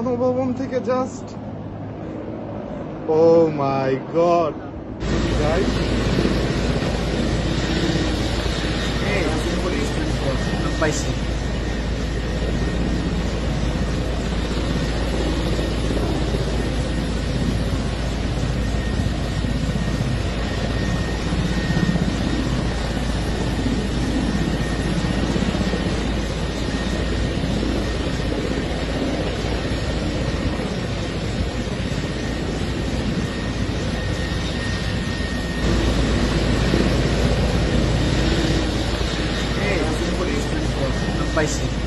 গণভবন থেকে just oh my god guys Hey, police 24. পাইছি 配信